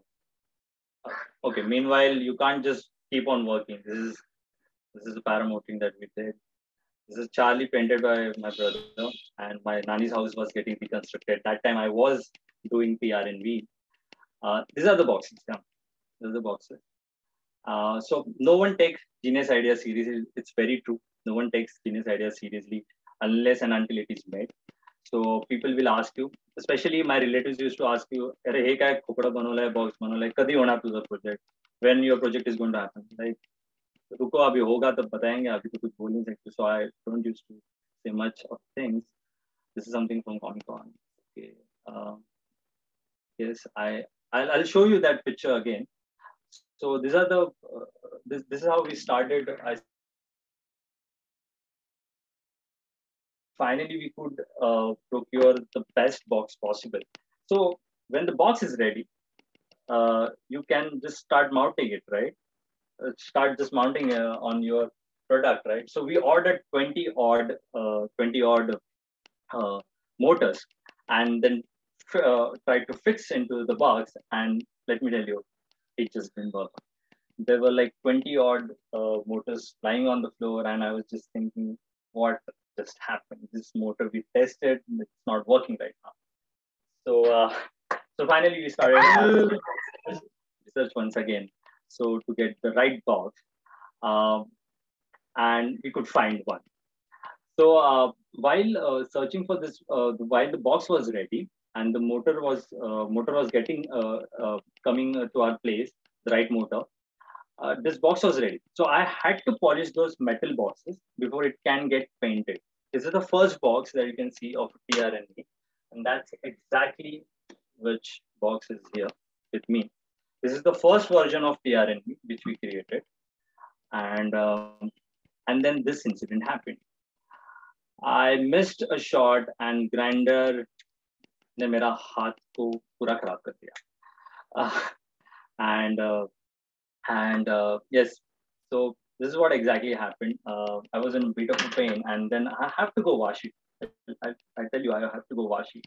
okay meanwhile you can't just keep on working this is this is the paramotoring that we did this is Charlie painted by my brother, and my nanny's house was getting reconstructed. That time I was doing TRNV. Uh, these are the boxes. Yeah, these are the boxes. Uh, so no one takes genius idea seriously. It's very true. No one takes genius idea seriously unless and until it is made. So people will ask you, especially my relatives used to ask you, "अरे हे काय खोपडा बनवलाय box बनवलाय कधी होणार तुझा project? When your project is going to happen?" Like रुको अभी होगा तब बताएंगे अभी तो कुछ बोल नहीं सकते so I don't used to say much of things. This is something from Comic Con. Okay. Uh, yes, I I'll, I'll show you that picture again. So these are the uh, this this is how we started. I finally we could uh, procure the best box possible. So when the box is ready, uh, you can just start mounting it, right? Uh, start just mounting uh, on your product, right? So we ordered 20 odd, uh, 20 odd motors and then tried to fix into the box. And let me tell you, it just didn't work. There were like 20 odd motors lying on the floor. And I was just thinking, what just happened? This motor we tested, it's not working right now. So, uh, so finally we started research once again so to get the right box um, and we could find one so uh, while uh, searching for this uh, while the box was ready and the motor was uh, motor was getting uh, uh, coming to our place the right motor this box was ready so i had to polish those metal boxes before it can get painted this is the first box that you can see of TRN, and that's exactly which box is here with me. This is the first version of TRN which we created, and um, and then this incident happened. I missed a shot and grinder ने मेरा हाथ को पूरा खराब And दिया and and this is what exactly happened. Uh, I was in a bit of a pain, and then I have to go wash it. I, I tell you, I have to go wash it.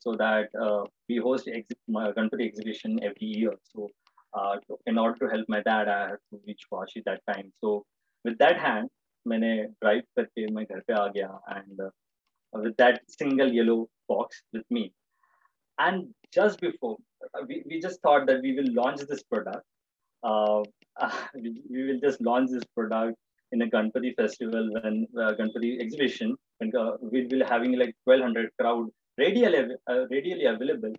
So that uh, we host exi- my exhibition every year. So uh, in order to help my dad, I had to reach Vashi that time. So with that hand, मैंने drive करके मैं घर पे आ गया and uh, with that single yellow box with me. And just before, we, we just thought that we will launch this product. Uh, we, we, will just launch this product in a Ganpati festival when uh, Ganpati exhibition, and uh, we will having like 1200 crowd radially, uh, radially available.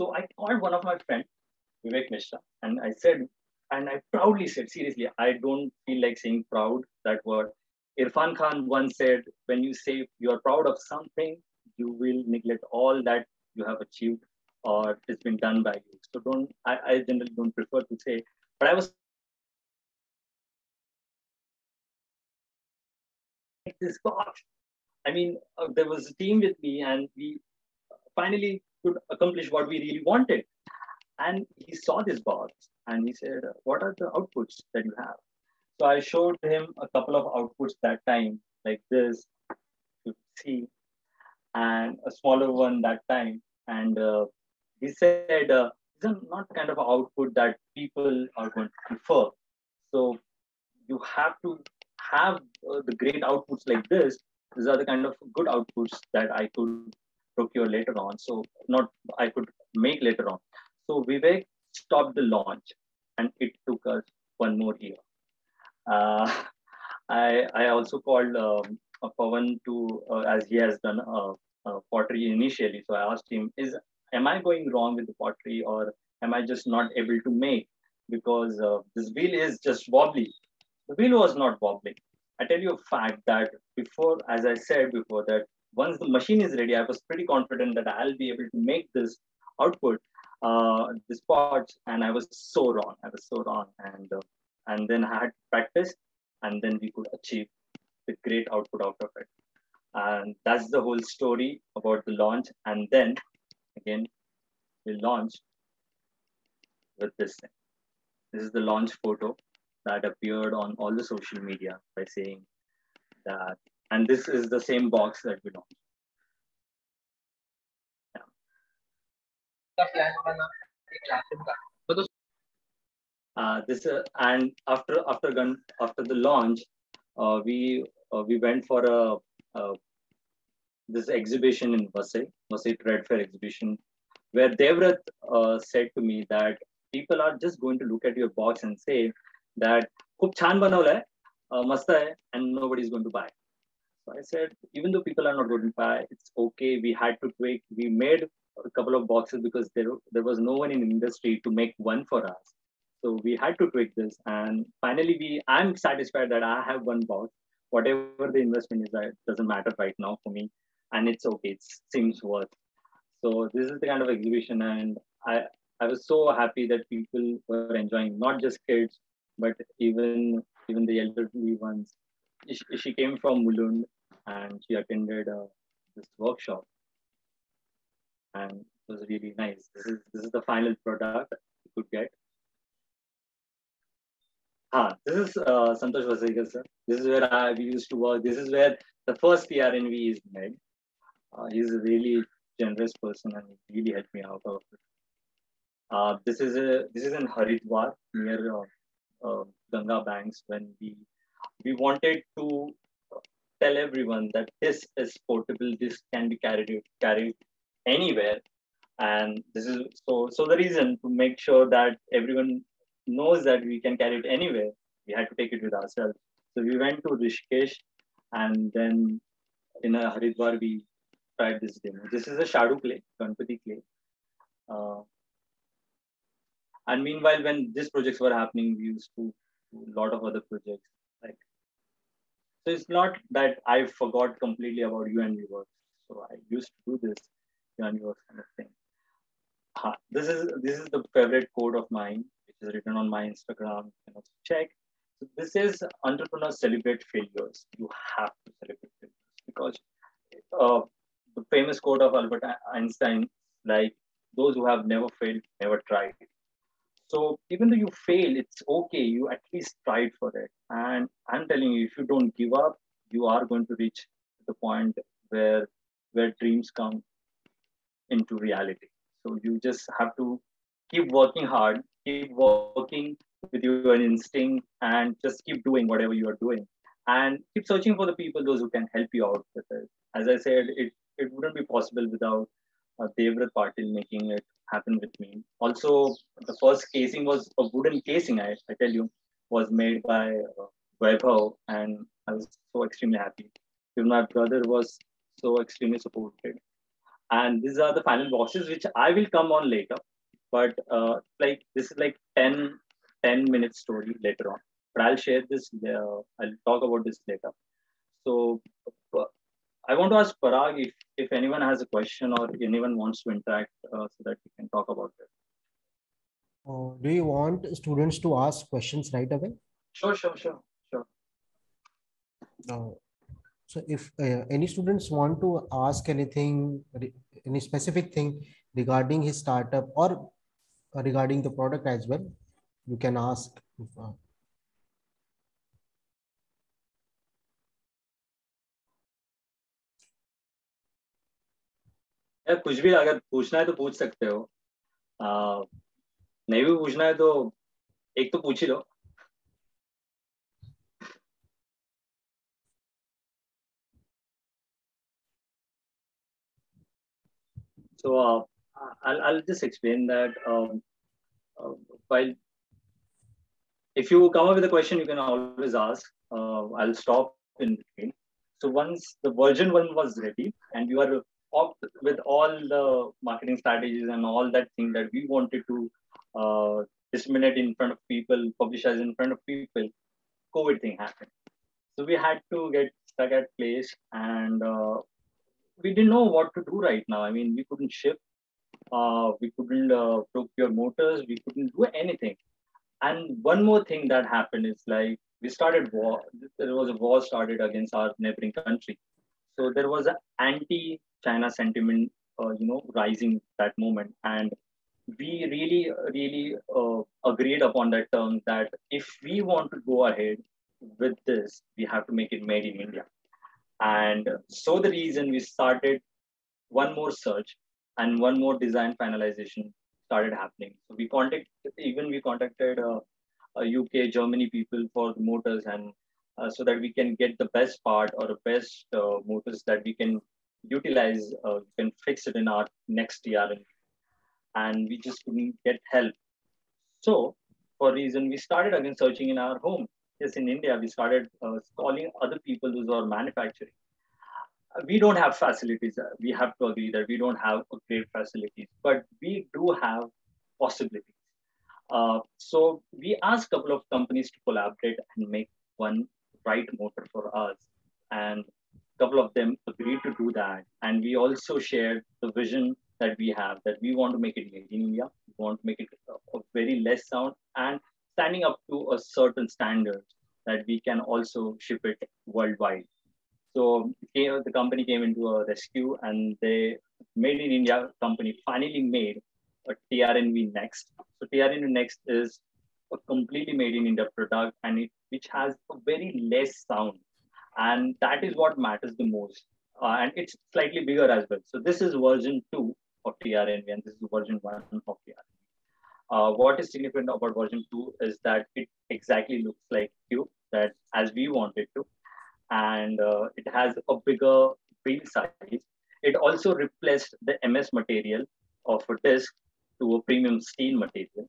So I called one of my friends, Vivek Mishra, and I said, and I proudly said, seriously, I don't feel like saying proud, that word. Irfan Khan once said, when you say you're proud of something, you will neglect all that you have achieved or it's been done by you. So don't, I, I generally don't prefer to say, but I was this box. I mean, uh, there was a team with me and we finally could accomplish what we really wanted. And he saw this box and he said, what are the outputs that you have? So I showed him a couple of outputs that time, like this, to see, and a smaller one that time. And uh, he said, uh, these not kind of output that people are going to prefer. So you have to have uh, the great outputs like this. These are the kind of good outputs that I could procure later on. So not I could make later on. So Vivek stopped the launch and it took us one more year. Uh, I, I also called um, Pawan to, uh, as he has done uh, uh, pottery initially. So I asked him, is am I going wrong with the pottery or am I just not able to make because uh, this wheel is just wobbly. The wheel was not wobbling. I tell you a fact that before, as I said before, that once the machine is ready, I was pretty confident that I'll be able to make this output, uh, this part, and I was so wrong. I was so wrong, and uh, and then I had practice, and then we could achieve the great output out of it. And that's the whole story about the launch. And then again, we launched with this thing. This is the launch photo that appeared on all the social media by saying that, and this is the same box that we launched. Uh, this uh, and after after gun after the launch, uh, we uh, we went for a, this exhibition in Vasai, Vasai Trade Fair exhibition, where Devrat uh, said to me that people are just going to look at your box and say that खूप छान बनवलंय मस्त hai and nobody is going to buy so i said even though people are not going to buy it's okay we had to tweak we made a couple of boxes because there there was no one in the industry to make one for us so we had to tweak this and finally we i'm satisfied that i have one box whatever the investment is it doesn't matter right now for me and it's okay it seems worth so this is the kind of exhibition and i I was so happy that people were enjoying, not just kids, but even even the elderly ones. She, she came from Mulund and she attended uh, this workshop, and it was really nice. This is this is the final product you could get. Ah, this is uh, Santosh Vasekar, sir. This is where I, we used to work. This is where the first TRNV is made. Uh, he's a really generous person and he really helped me out of it. Uh, this is a this is in Haridwar near uh, uh, Ganga banks when we we wanted to tell everyone that this is portable. This can be carried carried anywhere, and this is so so the reason to make sure that everyone knows that we can carry it anywhere. We had to take it with ourselves. So we went to Rishikesh, and then in a Haridwar we tried this demo. This is a Shadu clay, Ganpati clay. Uh, and meanwhile, when these projects were happening, we used to do a lot of other projects. Like, so it's not that I forgot completely about U & V work. So I used to do this U & V kind of thing. Uh, this is this is the favorite quote of mine, which is written on my Instagram. You know, check. So this is entrepreneurs celebrate failures. You have to celebrate failures because uh, the famous quote of Albert Einstein, like those who have never failed, never tried. So even though you fail, it's okay. You at least tried for it. And I'm telling you, if you don't give up, you are going to reach the point where where dreams come into reality. So you just have to keep working hard, keep working with your instinct, and just keep doing whatever you are doing. and keep searching for the people, those who can help you out with it. As I said, it, it wouldn't be possible without uh, Devrat Patil making it happen with me. Also, the first casing was a wooden casing, I, I tell you, was made by uh, and I was so extremely happy. My brother was so extremely supported. And these are the final boxes, which I will come on later. But uh, like this is like 10, 10 minute story later on. But I'll share this, uh, I'll talk about this later. So I want to ask Parag if, if anyone has a question or anyone wants to interact uh, so that we can talk about it. Uh, do you want students to ask questions right away? Sure, sure, sure, sure. Uh, so if uh, any students want to ask anything, any specific thing regarding his startup or regarding the product as well, you can ask. Uh, कुछ भी अगर पूछना है तो पूछ सकते हो आ, नहीं भी पूछना है तो एक तो पूछ ही लो So uh, I'll, I'll just explain that um, uh, while if you come up with a question, you can always ask. Uh, I'll stop in between. So once the version one was ready and you are with all the marketing strategies and all that thing that we wanted to uh, disseminate in front of people, publish as in front of people, COVID thing happened. So we had to get stuck at place and uh, we didn't know what to do right now. I mean, we couldn't ship, uh, we couldn't uh, procure motors, we couldn't do anything. And one more thing that happened is like we started war. There was a war started against our neighboring country. So there was an anti-China sentiment, uh, you know, rising that moment, and we really, really uh, agreed upon that term that if we want to go ahead with this, we have to make it made in India. And so the reason we started one more search and one more design finalization started happening. So we contacted, even we contacted uh, UK, Germany people for the motors and uh, so that we can get the best part or the best uh, motors that we can utilize, uh, we can fix it in our next TRN. And we just couldn't get help. So for reason, we started again searching in our home yes, in India, we started uh, calling other people who are manufacturing. Uh, we don't have facilities. Uh, we have to agree that we don't have great facilities, but we do have possibilities. Uh, so we asked a couple of companies to collaborate and make one right motor for us. And couple of them agreed to do that. And we also shared the vision that we have that we want to make it made in India. We want to make it a, very less sound and standing up to a certain standard that we can also ship it worldwide. So the company came into a rescue and they made in India company finally made a TRNV Next. So TRNV Next is a completely made in India product and it which has a very less sound. And that is what matters the most. Uh, and it's slightly bigger as well. So this is version two of TRNV and this is version one of TRNV. Uh, what is significant about version 2 is that it exactly looks like Cube that as we want it to. And uh, it has a bigger wheel size. It also replaced the MS material of a disc to a premium steel material.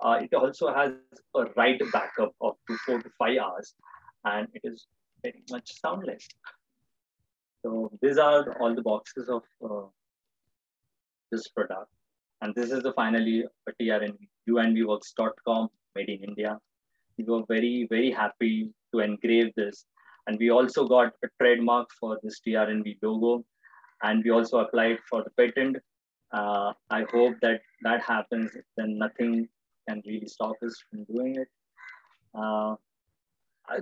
Uh, it also has a write backup of two, four to five hours, and it is very much soundless. So these are all the boxes of uh, this product. And this is the finally a TRN unvworks.com made in India. We were very, very happy to engrave this. And we also got a trademark for this TRNV logo. And we also applied for the patent. Uh, I hope that that happens, then nothing can really stop us from doing it. Uh,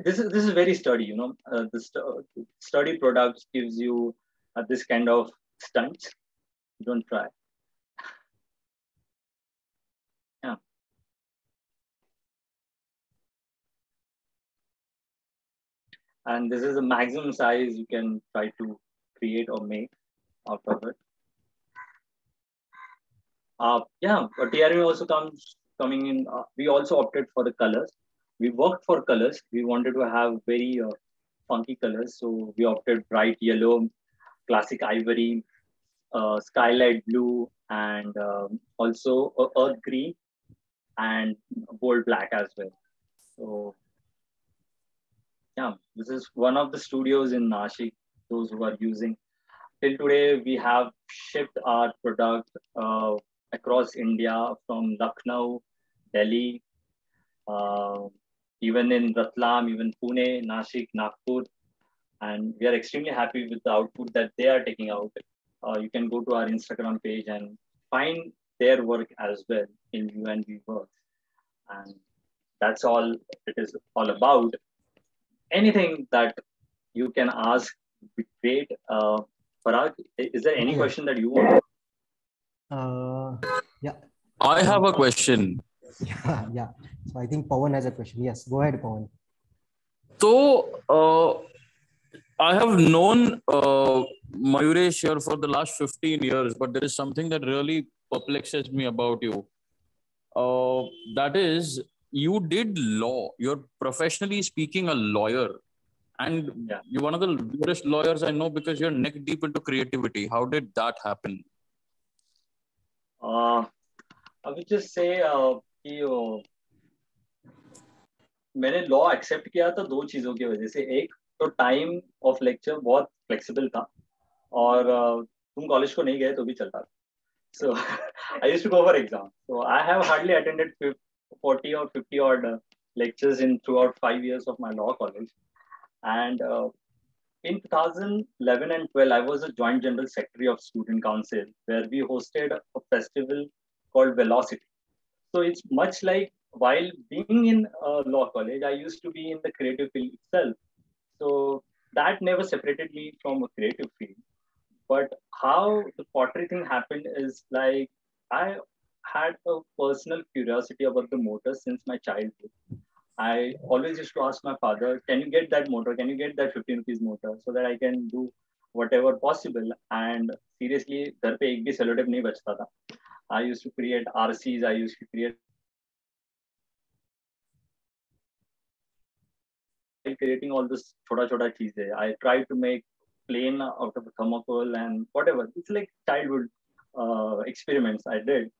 this is this is very sturdy, you know. Uh, the st sturdy products gives you uh, this kind of stunts. Don't try. Yeah and this is the maximum size you can try to create or make out of it. Uh, yeah, TRM also comes coming in. Uh, we also opted for the colors. We worked for colors. We wanted to have very uh, funky colors. So we opted bright yellow, classic ivory, uh, skylight blue, and um, also earth green and bold black as well. So yeah, this is one of the studios in Nashik, those who are using. Till today, we have shipped our product uh, across India from Lucknow, Delhi, uh, even in Ratlam, even Pune, Nashik, Nagpur. And we are extremely happy with the output that they are taking out. Uh, you can go to our Instagram page and find their work as well in U & V Works. And that's all it is all about. Anything that you can ask would be great. Uh, Parag, is there any question that you want? Uh, yeah. I have a question. Yeah, yeah. So I think Pawan has a question. Yes, go ahead, Pawan. So, uh, I have known uh, Mayuresh here for the last 15 years, but there is something that really perplexes me about you. Uh, that is, you did law. You're professionally speaking a lawyer. And Yeah. you're one of the weirdest lawyers I know because you're neck deep into creativity. How did that happen? Uh, I would just say uh, कि मैंने law accept किया था दो चीज़ों की वजह से। एक तो टाइम ऑफ़ लेक्चर बहुत फ्लेक्सिबल था और तुम कॉलेज को नहीं गए तो भी चलता था। So I to go for exam so I have hardly attended forty और fifty odd lectures in throughout five years of my law college and in two thousand eleven and twelve I was a joint general secretary of student council where we hosted festival called velocity so it's much like while being in uh, law college i used to be in the creative field itself. So that never separated me from a creative field. But how the pottery thing happened is like i had a personal curiosity about the motor since my childhood. I always used to ask my father, can you get that motor? Can you get that 15 rupees motor so that I can do whatever possible? And seriously, घर पे एक भी sellotape नहीं बचता था. I used to create RCs. I used to create creating all this छोटा छोटा चीज़ें. I tried to make plane out of thermocol and whatever. It's like childhood uh, experiments I did.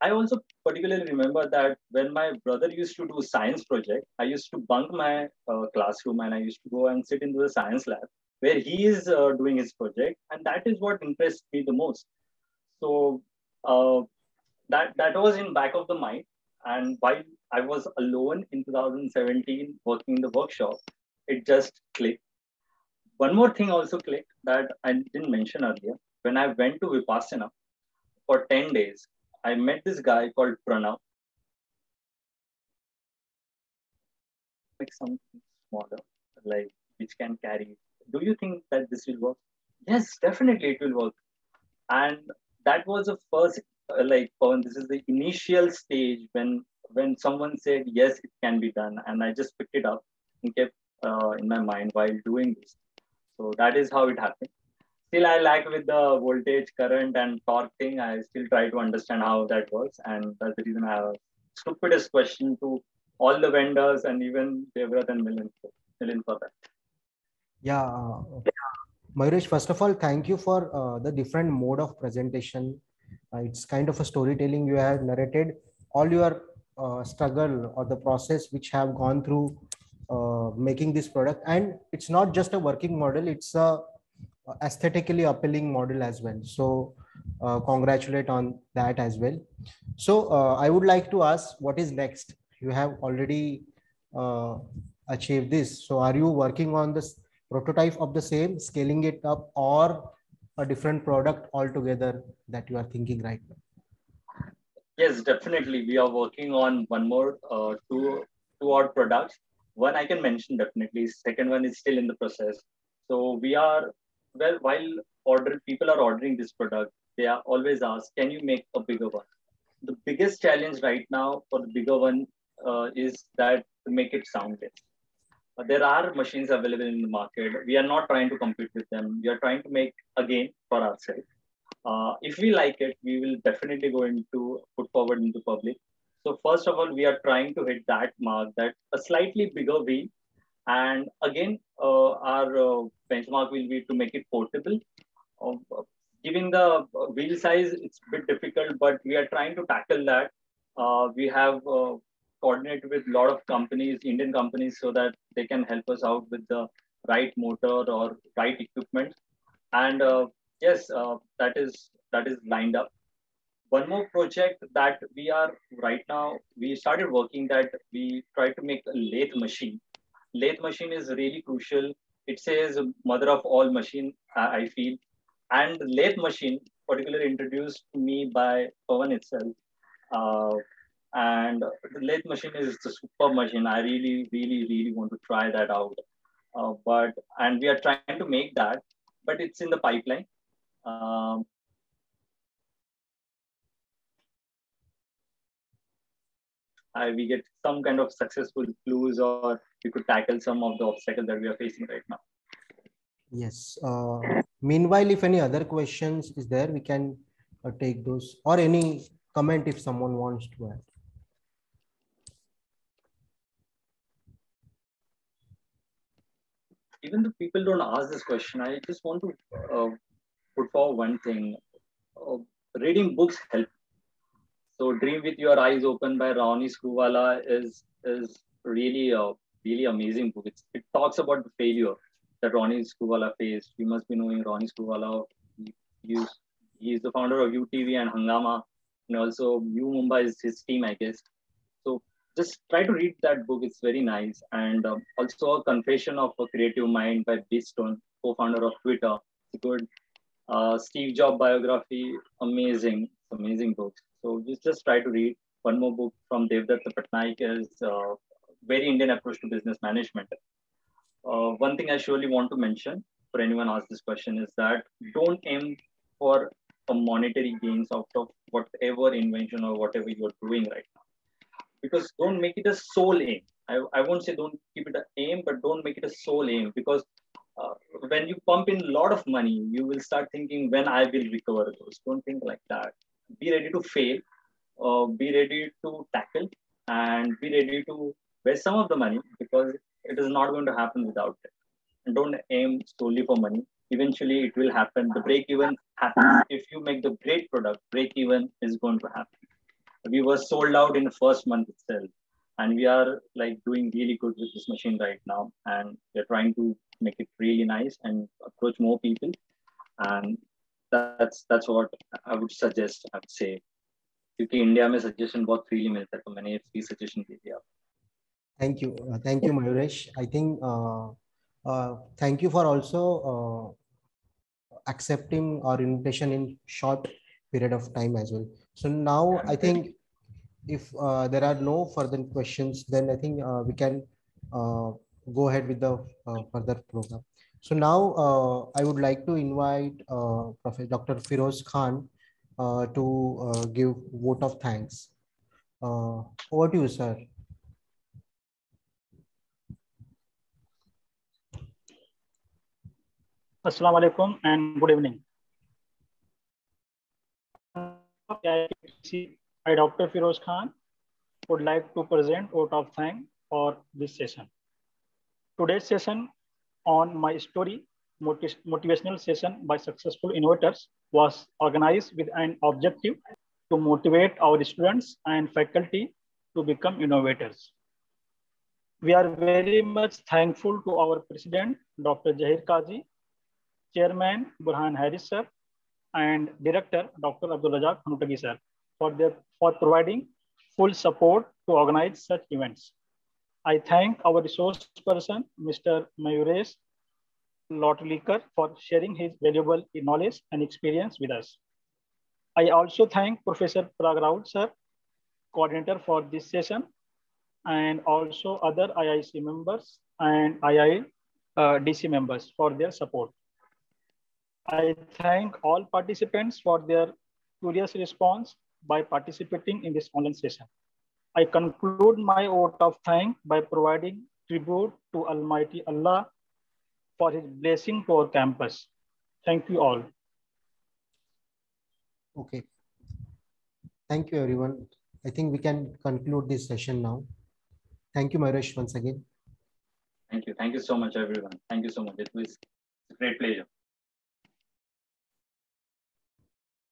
I also particularly remember that when my brother used to do science project, I used to bunk my uh, classroom and I used to go and sit into the science lab where he is uh, doing his project, and that is what interests me the most. So uh, that that was in back of the mind, and while I was alone in 2017 working in the workshop, it just clicked. One more thing also clicked that I didn't mention earlier. When I went to Vipassana for 10 days, I met this guy called Pranav. Like something smaller, like which can carry. Do you think that this will work? Yes, definitely it will work. And that was the first, uh, like, Pawan, this is the initial stage when when someone said yes, it can be done, and I just picked it up and kept uh, in my mind while doing this. So that is how it happened still I lack with the voltage, current, and torque thing. I still try to understand how that works, and that's the reason I have stupidest question to all the vendors and even Devrat and Milind for, for that. Yeah. uh, Mayuresh, first of all, thank you for uh, the different mode of presentation. Uh, it's kind of a storytelling you have narrated all your uh, struggle or the process which have gone through uh, making this product. And it's not just a working model, it's a aesthetically appealing model as well. So uh, congratulate on that as well. So I would like to ask what is next? You have already achieved this. So are you working on this prototype of the same, scaling it up or a different product altogether that you are thinking right now? Yes, definitely. We are working on one more uh, two two odd products. One I can mention definitely. Second one is still in the process. So we are well while order people are ordering this product, they are always asked, can you make a bigger one? The biggest challenge right now for the bigger one uh, is that to make it soundless. Uh, there are machines available in the market. We are not trying to compete with them. We are trying to make again for ourselves. Uh, if we like it, we will definitely go into put forward into public. So first of all, we are trying to hit that mark that a slightly bigger wheel And again, uh, our uh, benchmark will be to make it portable. Uh, given the wheel size, it's a bit difficult, but we are trying to tackle that. we have coordinated with a lot of companies, Indian companies, so that they can help us out with the right motor or right equipment. And uh, yes, uh, that is that is lined up. One more project that we are right now, we started working that we try to make a lathe machine. Lathe machine is really crucial. It says mother of all machine, I feel. And lathe machine, particularly introduced to me by Pawan itself. And the lathe machine is the super machine. I really, really, really want to try that out. Uh, but and we are trying to make that, but it's in the pipeline. Um, uh, we get some kind of successful clues or we could tackle some of the obstacles that we are facing right now. Yes. Uh, meanwhile, if any other questions is there, we can uh, take those or any comment if someone wants to add. Even though people don't ask this question, I just want to uh, put forward one thing. Uh, reading books help. So, Dream with Your Eyes Open by Ronnie Screwvala is is really a really amazing book. It's, it talks about the failure that Ronnie Screwvala faced. You must be knowing Ronnie Screwvala. He, he's, he's the founder of UTV and Hungama, and also U Mumba is his team, I guess just try to read that book. It's very nice. And um, also a confession of a creative mind by Biz Stone, co-founder of Twitter. It's good uh, Steve Jobs biography. Amazing, amazing book. So just, just try to read one more book from Devdutt Pattanaik is uh, very Indian approach to business management. Uh, one thing I surely want to mention for anyone ask this question is that don't aim for monetary gains out of whatever invention or whatever you're doing right now because don't make it a sole aim. I, I won't say don't keep it an aim, but don't make it a sole aim because uh, when you pump in a lot of money, you will start thinking when I will recover those. Don't think like that. Be ready to fail, uh, be ready to tackle, and be ready to waste some of the money because it is not going to happen without it. And don't aim solely for money. Eventually, it will happen. The break even happens if you make the great product. Break even is going to happen we were sold out in the first month itself and we are like doing really good with this machine right now and we're trying to make it really nice and approach more people and that's that's what i would suggest i would say क्योंकि India में suggestion बहुत freely मिलता है तो मैंने ये free suggestion दे दिया thank you uh, thank you mayuresh i think uh, uh, thank you for also uh, accepting our invitation in short period of time as well so now i think if uh, there are no further questions, then I think uh, we can uh, go ahead with the uh, further program. So now uh, I would like to invite uh, Professor Dr. Firoz Khan to give vote of thanks. over to you, sir. Assalamu alaikum and good evening. I, Dr. Firoz Khan, would like to present vote of thanks for this session. Today's session on my story, motivational session by successful innovators was organized with an objective to motivate our students and faculty to become innovators. We are very much thankful to our president, Dr. Jahir Kazi, chairman Burhan Harris sir, and director, Dr. Abdul Razak Honnutagi sir for, their, for providing full support to organize such events. I thank our resource person, Mr. Mayuresh Lotlikar, for sharing his valuable knowledge and experience with us. I also thank Professor Parag sir, coordinator for this session, and also other IIC members and II uh, DC members for their support. I thank all participants for their curious response by participating in this online session. I conclude my vote of thanks by providing tribute to Almighty Allah for his blessing to our campus. Thank you all. Okay. Thank you, everyone. I think we can conclude this session now. Thank you, Mayuresh, once again. Thank you. Thank you so much, everyone. Thank you so much. It was a great pleasure.